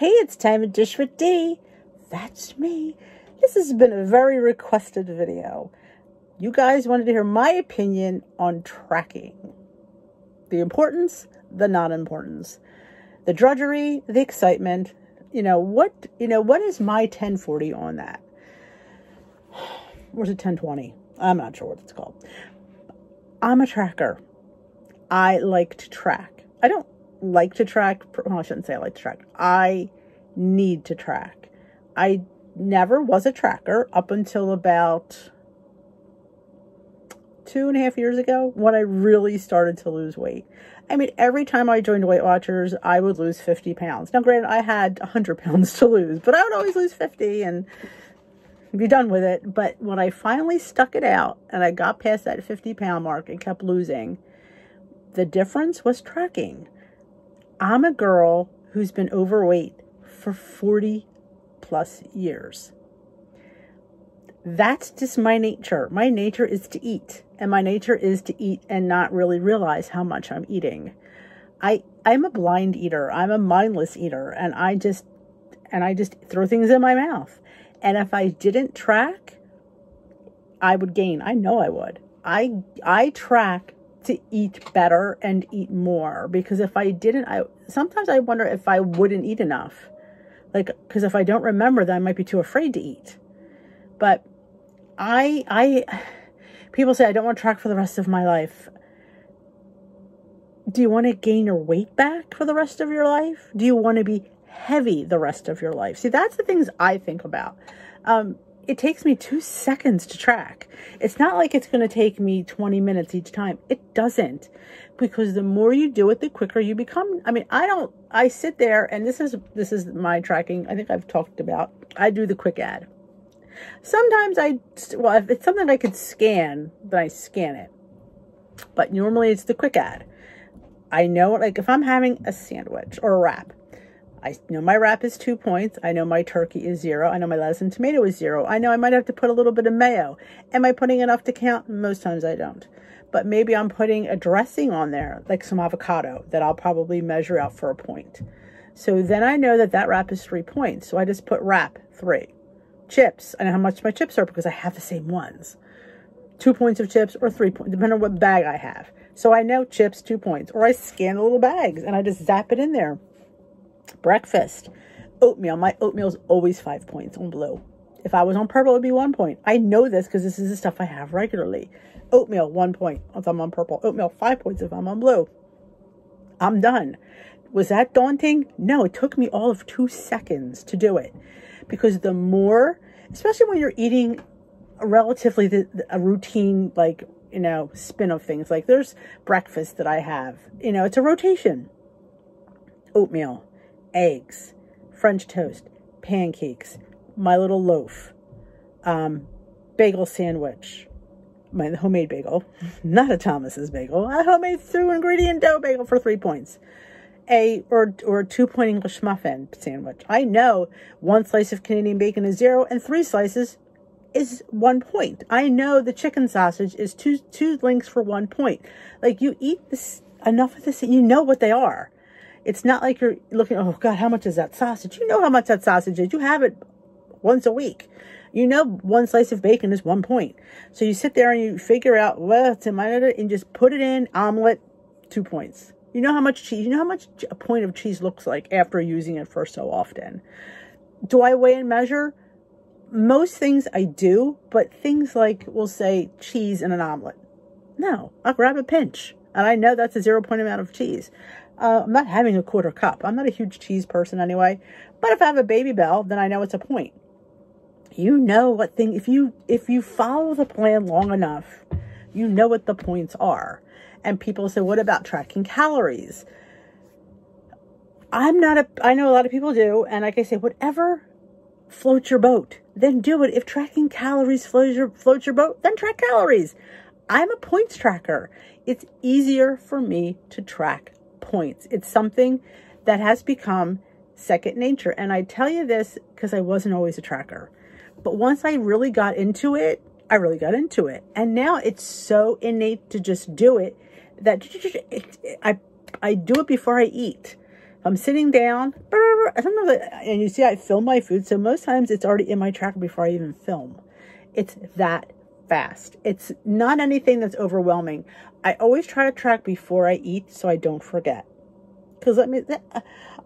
Hey, it's time to dish with Dee. That's me. This has been a very requested video. You guys wanted to hear my opinion on tracking. The importance, the non-importance. The drudgery, the excitement. You know, what, you know, what is my 1040 on that? Where's it 1020? I'm not sure what it's called. I'm a tracker. I like to track. I don't like to track. Well, I shouldn't say I like to track. I need to track. I never was a tracker up until about two and a half years ago when I really started to lose weight. I mean, every time I joined Weight Watchers, I would lose 50 pounds. Now, granted, I had 100 pounds to lose, but I would always lose 50 and be done with it. But when I finally stuck it out and I got past that 50 pound mark and kept losing, the difference was tracking. I'm a girl who's been overweight for 40 plus years. That's just my nature. My nature is to eat, and my nature is to eat and not really realize how much I'm eating. I I'm a blind eater. I'm a mindless eater, and I just and I just throw things in my mouth. And if I didn't track, I would gain. I know I would. I I track to eat better and eat more because if I didn't, I sometimes I wonder if I wouldn't eat enough. Like, because if I don't remember, then I might be too afraid to eat. But I, I, people say I don't want to track for the rest of my life. Do you want to gain your weight back for the rest of your life? Do you want to be heavy the rest of your life? See, that's the things I think about. Um, it takes me two seconds to track. It's not like it's going to take me 20 minutes each time. It doesn't because the more you do it, the quicker you become. I mean, I don't, I sit there and this is, this is my tracking. I think I've talked about, I do the quick add. Sometimes I, well, if it's something I could scan, then I scan it. But normally it's the quick add. I know, like if I'm having a sandwich or a wrap, I know my wrap is two points. I know my turkey is zero. I know my lettuce and tomato is zero. I know I might have to put a little bit of mayo. Am I putting enough to count? Most times I don't. But maybe I'm putting a dressing on there, like some avocado, that I'll probably measure out for a point. So then I know that that wrap is three points. So I just put wrap, three. Chips, I know how much my chips are because I have the same ones. Two points of chips or three points, depending on what bag I have. So I know chips, two points. Or I scan the little bags and I just zap it in there Breakfast. Oatmeal. My oatmeal is always five points on blue. If I was on purple, it would be one point. I know this because this is the stuff I have regularly. Oatmeal, one point if I'm on purple. Oatmeal, five points if I'm on blue. I'm done. Was that daunting? No, it took me all of two seconds to do it. Because the more, especially when you're eating relatively the, a routine, like, you know, spin of things. Like there's breakfast that I have. You know, it's a rotation. Oatmeal, eggs, French toast, pancakes, my little loaf, um, bagel sandwich, my homemade bagel, not a Thomas's bagel, a homemade two ingredient dough bagel for three points. A or or a two point English muffin sandwich. I know one slice of Canadian bacon is zero and three slices is one point. I know the chicken sausage is two two links for one point. Like you eat this enough of this, you know what they are. It's not like you're looking, oh God, how much is that sausage? You know how much that sausage is. You have it once a week. You know one slice of bacon is one point. So you sit there and you figure out, it's in my and just put it in, omelet, two points. You know how much cheese, you know how much a point of cheese looks like after using it for so often. Do I weigh and measure? Most things I do, but things like, we'll say, cheese in an omelet. No, I'll grab a pinch. And I know that's a zero point amount of cheese. Uh, I'm not having a quarter cup. I'm not a huge cheese person anyway. But if I have a Babybel, then I know it's a point. You know what thing, if you, if you follow the plan long enough, you know what the points are. And people say, what about tracking calories? I'm not a, I know a lot of people do. And like I say, whatever floats your boat, then do it. If tracking calories floats your, floats your boat, then track calories. I'm a points tracker. It's easier for me to track points. It's something that has become second nature. And I tell you this because I wasn't always a tracker. But once I really got into it, I really got into it. And now it's so innate to just do it that I, I do it before I eat. I'm sitting down, and you see, I film my food, so most times it's already in my tracker before I even film. It's that fast. It's not anything that's overwhelming. I always try to track before I eat so I don't forget. Because I mean,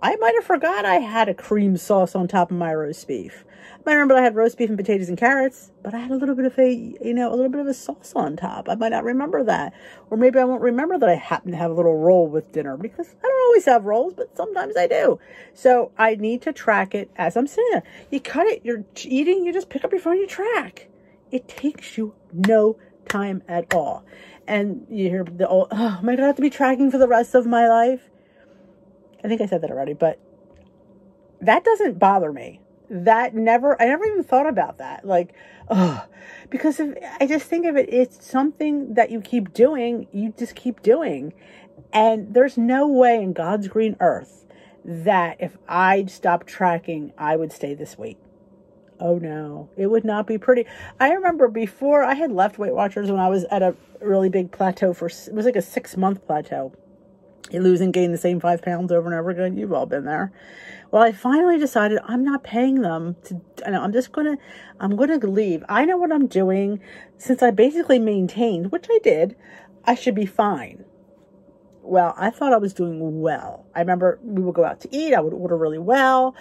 I might have forgot I had a cream sauce on top of my roast beef. I remember I had roast beef and potatoes and carrots, but I had a little bit of a, you know, a little bit of a sauce on top. I might not remember that. Or maybe I won't remember that I happen to have a little roll with dinner because I don't always have rolls, but sometimes I do. So I need to track it as I'm sitting there. You cut it, you're eating, you just pick up your phone, you track. It takes you no time at all. And you hear the old, oh, am I going to have to be tracking for the rest of my life? I think I said that already, but that doesn't bother me. That never, I never even thought about that. Like, oh, because if, I just think of it, it's something that you keep doing, you just keep doing. And there's no way in God's green earth that if I stopped tracking, I would stay this weight. Oh no, it would not be pretty. I remember before I had left Weight Watchers when I was at a really big plateau for, it was like a six month plateau you lose and gain the same five pounds over and over again. You've all been there. Well, I finally decided I'm not paying them to, I'm just going to, I'm going to leave. I know what I'm doing. Since I basically maintained, which I did, I should be fine. Well, I thought I was doing well. I remember we would go out to eat. I would order really well.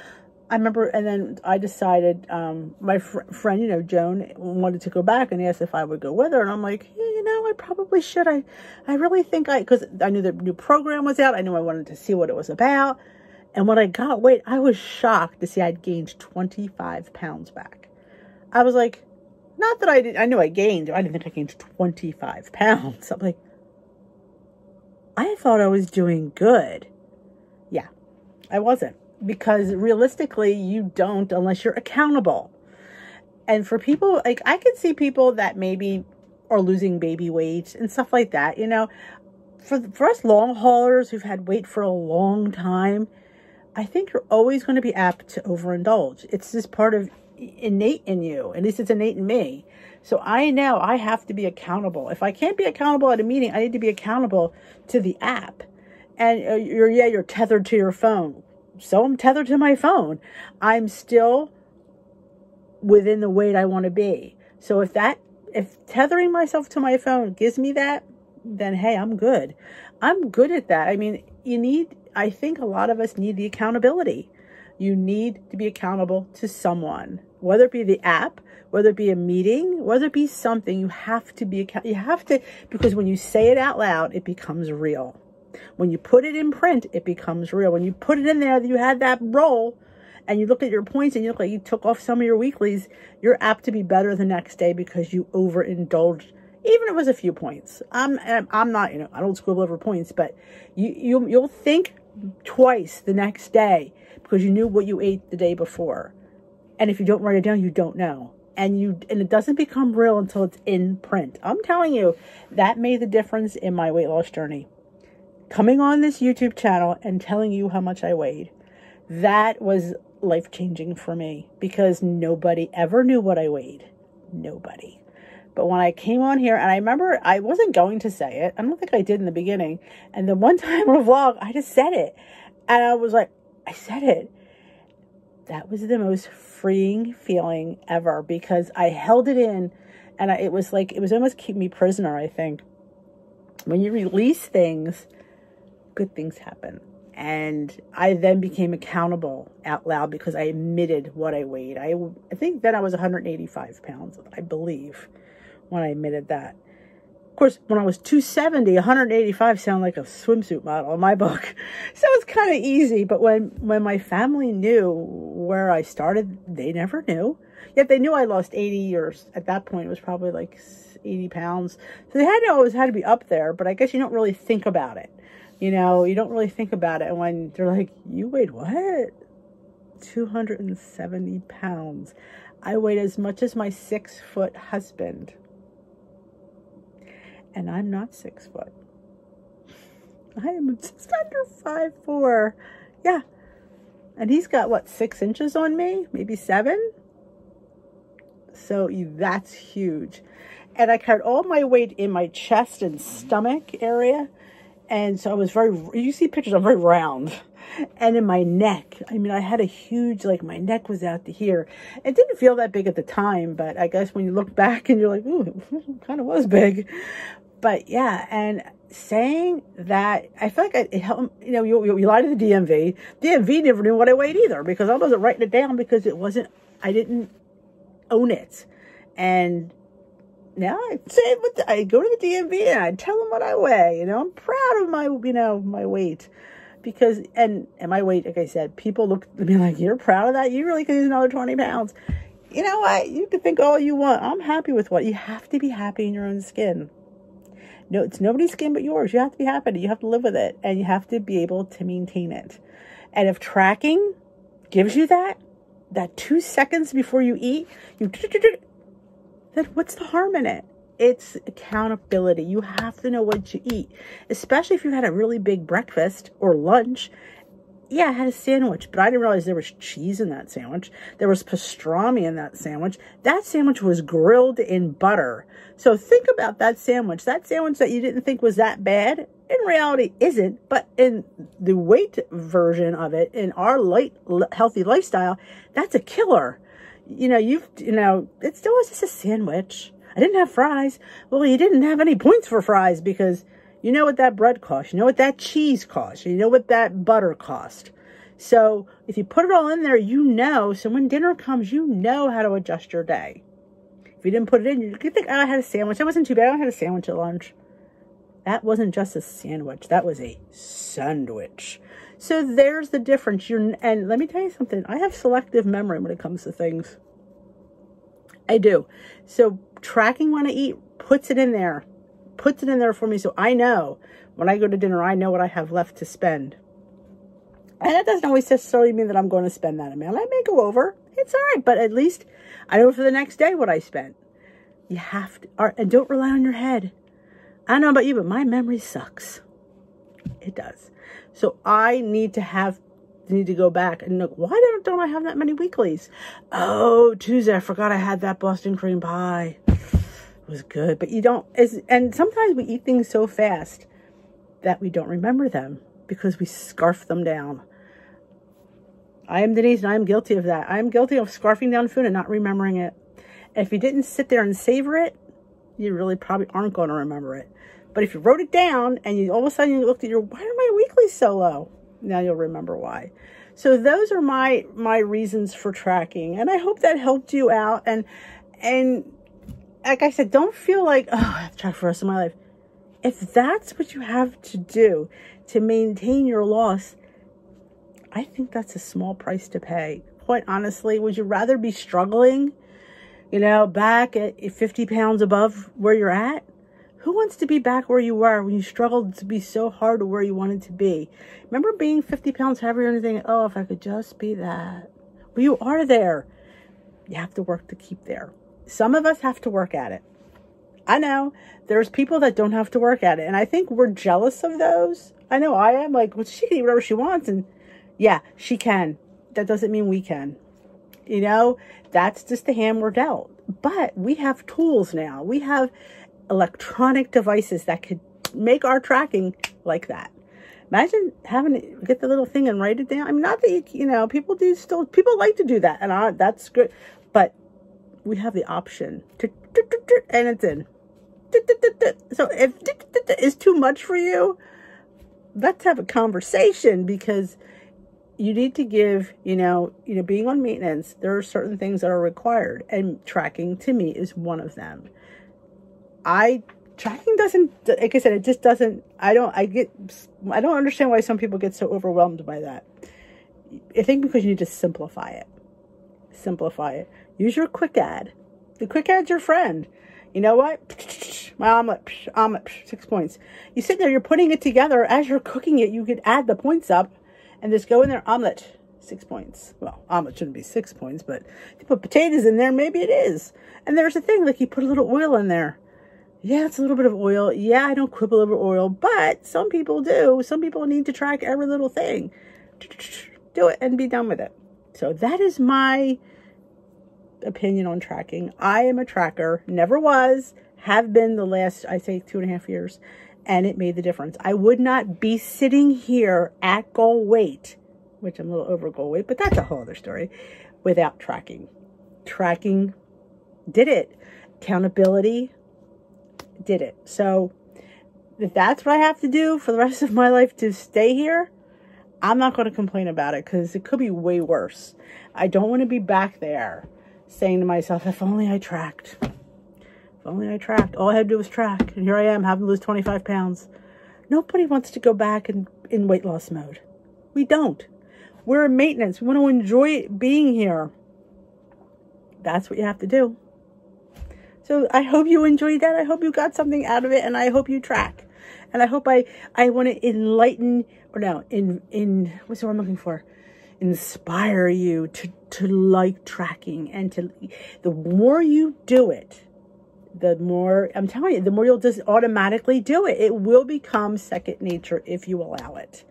I remember, and then I decided, um, my fr friend, you know, Joan wanted to go back and asked if I would go with her. And I'm like, yeah, you know, I probably should. I, I really think I, cause I knew the new program was out. I knew I wanted to see what it was about. And when I got weight, I was shocked to see I'd gained 25 pounds back. I was like, not that I did, I knew I gained, I didn't think I gained 25 pounds. I'm like, I thought I was doing good. Yeah, I wasn't because realistically you don't unless you're accountable. And for people like I can see people that maybe are losing baby weight and stuff like that, you know, for for us long haulers who've had weight for a long time, I think you're always going to be apt to overindulge. It's just part of innate in you. At least it's innate in me. So I know I have to be accountable. If I can't be accountable at a meeting, I need to be accountable to the app. And uh, you're yeah, you're tethered to your phone so I'm tethered to my phone. I'm still within the weight I want to be. So if that, if tethering myself to my phone gives me that, then hey, I'm good. I'm good at that. I mean, you need, I think a lot of us need the accountability. You need to be accountable to someone, whether it be the app, whether it be a meeting, whether it be something, you have to be, you have to, because when you say it out loud, it becomes real. When you put it in print, it becomes real. When you put it in there, you had that roll and you look at your points and you look like you took off some of your weeklies, you're apt to be better the next day because you overindulged even if it was a few points. I'm I'm not, you know, I don't squibble over points, but you you you'll think twice the next day because you knew what you ate the day before. And if you don't write it down, you don't know. And you and it doesn't become real until it's in print. I'm telling you, that made the difference in my weight loss journey coming on this YouTube channel and telling you how much I weighed. That was life changing for me because nobody ever knew what I weighed. Nobody. But when I came on here, and I remember I wasn't going to say it, I don't think I did in the beginning. And the one time on a vlog, I just said it. And I was like, I said it. That was the most freeing feeling ever because I held it in and I, it was like, it was almost keep me prisoner, I think. When you release things, good things happen. And I then became accountable out loud because I admitted what I weighed. I, I think then I was 185 pounds, I believe, when I admitted that. Of course, when I was 270, 185 sounded like a swimsuit model in my book. So it's kind of easy. But when, when my family knew where I started, they never knew. Yet they knew I lost 80 or at that point it was probably like 80 pounds. So they had to always had to be up there, but I guess you don't really think about it. You know, you don't really think about it. And when they're like, you weighed what? 270 pounds. I weighed as much as my six foot husband. And I'm not six foot. I am just under five four. Yeah. And he's got what, six inches on me? Maybe seven? So that's huge. And I carried all my weight in my chest and stomach area And so I was very, you see pictures, I'm very round. And in my neck, I mean, I had a huge, like my neck was out to here. It didn't feel that big at the time, but I guess when you look back and you're like, ooh, kind of was big. But yeah, and saying that, I feel like it helped, you know, you, you, you lie to the DMV. DMV never knew what I weighed either because I wasn't writing it down because it wasn't, I didn't own it. And now I say what I go to the DMV and I tell them what I weigh. You know, I'm proud of my, you know, my weight because and and my weight, like I said, people look at me like you're proud of that. You really could use another twenty pounds. You know what? You can think all you want. I'm happy with what you have to be happy in your own skin. No, it's nobody's skin but yours. You have to be happy. You have to live with it, and you have to be able to maintain it. And if tracking gives you that, that two seconds before you eat, you then what's the harm in it? It's accountability. You have to know what you eat, especially if you've had a really big breakfast or lunch. Yeah, I had a sandwich, but I didn't realize there was cheese in that sandwich. There was pastrami in that sandwich. That sandwich was grilled in butter. So think about that sandwich. That sandwich that you didn't think was that bad, in reality isn't, but in the weight version of it, in our light, healthy lifestyle, that's a killer you know, you've, you know, it still was just a sandwich. I didn't have fries. Well, you didn't have any points for fries because you know what that bread cost. You know what that cheese cost. You know what that butter cost. So if you put it all in there, you know. So when dinner comes, you know how to adjust your day. If you didn't put it in, you could think, oh, I had a sandwich. That wasn't too bad. I had a sandwich at lunch. That wasn't just a sandwich. That was a sandwich. So there's the difference. You're, and let me tell you something. I have selective memory when it comes to things. I do. So tracking when I eat puts it in there, puts it in there for me. So I know when I go to dinner, I know what I have left to spend. And that doesn't always necessarily mean that I'm going to spend that amount. I may go over. It's all right. But at least I know for the next day what I spent. You have to, and don't rely on your head. I don't know about you, but my memory sucks. It does. So I need to have need to go back and look, why don't, don't I have that many weeklies? Oh, Tuesday, I forgot I had that Boston cream pie. It was good, but you don't, is and sometimes we eat things so fast that we don't remember them because we scarf them down. I am Denise and I am guilty of that. I am guilty of scarfing down food and not remembering it. If you didn't sit there and savor it, you really probably aren't going to remember it. But if you wrote it down and you all of a sudden you looked at your, why are my weeklies so low? Now you'll remember why. So those are my my reasons for tracking, and I hope that helped you out. And and like I said, don't feel like oh I have to track for the rest of my life. If that's what you have to do to maintain your loss, I think that's a small price to pay. Quite honestly, would you rather be struggling, you know, back at 50 pounds above where you're at? Who wants to be back where you were when you struggled to be so hard to where you wanted to be? Remember being 50 pounds heavier and thinking, oh, if I could just be that. Well, you are there. You have to work to keep there. Some of us have to work at it. I know there's people that don't have to work at it. And I think we're jealous of those. I know I am like, well, she can eat whatever she wants. And yeah, she can. That doesn't mean we can. You know, that's just the hand we're dealt. But we have tools now. We have electronic devices that could make our tracking like that. Imagine having to get the little thing and write it down. I mean, not that you, you know, people do still, people like to do that, and I, that's good. But we have the option to, and it's in. So if is too much for you, let's have a conversation because you need to give, you know, you know, being on maintenance, there are certain things that are required, and tracking to me is one of them. I tracking doesn't like I said, it just doesn't I don't I get I don't understand why some people get so overwhelmed by that. I think because you need to simplify it. Simplify it. Use your quick add. The quick add's your friend. You know what? My omelet, omelet, six points. You sit there, you're putting it together. As you're cooking it, you could add the points up and just go in there, omelet, six points. Well, omelet shouldn't be six points, but you put potatoes in there, maybe it is. And there's a thing, like you put a little oil in there yeah, it's a little bit of oil. Yeah, I don't quibble over oil, but some people do. Some people need to track every little thing. Do it and be done with it. So that is my opinion on tracking. I am a tracker, never was, have been the last, I say, two and a half years. and it made the difference. I would not be sitting here at goal weight, which I'm a little over goal weight, but that's a whole other story, without tracking. Tracking did it. Accountability did it. So if that's what I have to do for the rest of my life to stay here, I'm not going to complain about it because it could be way worse. I don't want to be back there saying to myself, if only I tracked. If only I tracked. All I had to do was track. And here I am having to lose 25 pounds. Nobody wants to go back in, in weight loss mode. We don't. We're in maintenance. We want to enjoy being here. That's what you have to do. So I hope you enjoyed that. I hope you got something out of it and I hope you track. And I hope I, I want to enlighten or no, in, in, what's the word I'm looking for? Inspire you to, to like tracking and to, the more you do it, the more, I'm telling you, the more you'll just automatically do it. It will become second nature if you allow it.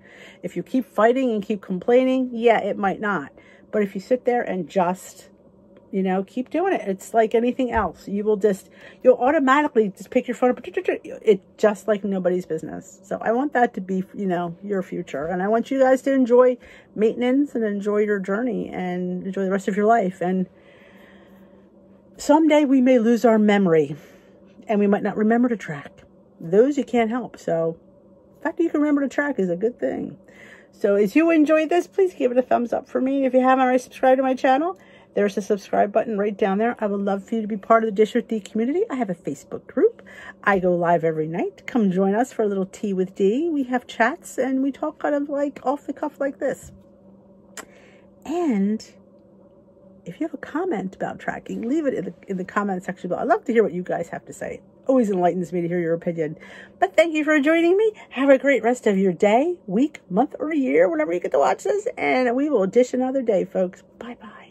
If you keep fighting and keep complaining, yeah, it might not. But if you sit there and just you know, keep doing it. It's like anything else. You will just, you'll automatically just pick your phone up. It's just like nobody's business. So I want that to be, you know, your future. And I want you guys to enjoy maintenance and enjoy your journey and enjoy the rest of your life. And someday we may lose our memory and we might not remember to track. Those you can't help. So the fact that you can remember to track is a good thing. So as you enjoyed this, please give it a thumbs up for me. If you haven't already subscribed to my channel, there's a subscribe button right down there. I would love for you to be part of the Dish with Dee community. I have a Facebook group. I go live every night. Come join us for a little tea with Dee. We have chats and we talk kind of like off the cuff like this. And if you have a comment about tracking, leave it in the, in the comment section below. I'd love to hear what you guys have to say. Always enlightens me to hear your opinion. But thank you for joining me. Have a great rest of your day, week, month, or year, whenever you get to watch this. And we will dish another day, folks. Bye-bye.